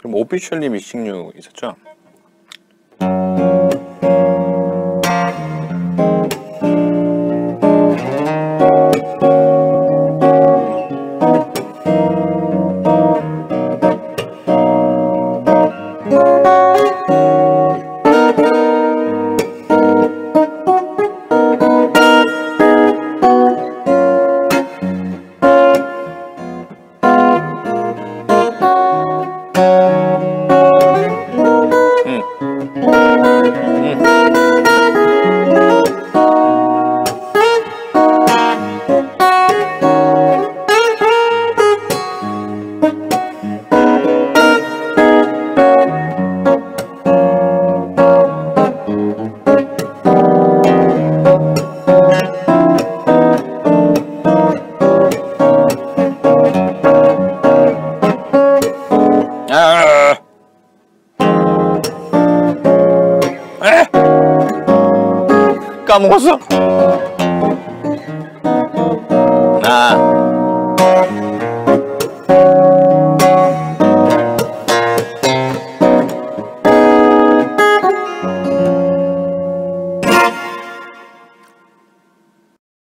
그럼 오피셜리 미싱 유 있었죠? 哎干么事？